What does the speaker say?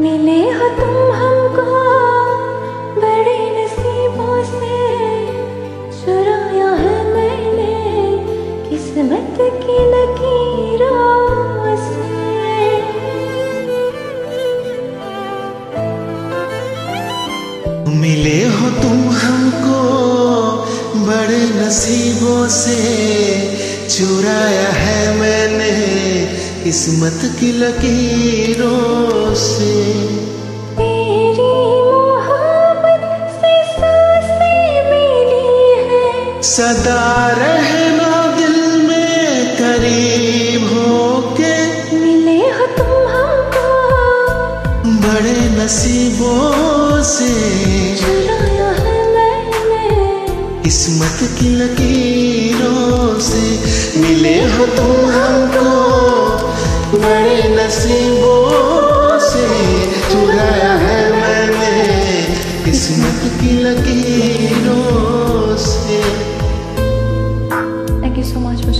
मिले हो तुम हमको बड़े नसीबों से। चुराया है मैंने किस्मत की लकीरों से। मिले हो तुम हमको बड़े नसीबों से। चुराया है मैंने साँसें मिली से सदा रहना दिल में करीब होके। मिले हो तुम हमको। बड़े नसीबों से। किस्मत की लकीरों से। मिले हो तुम बड़े नसीबों से चुराया है मैंने किस्मत की लकीरों से। Thank you so much for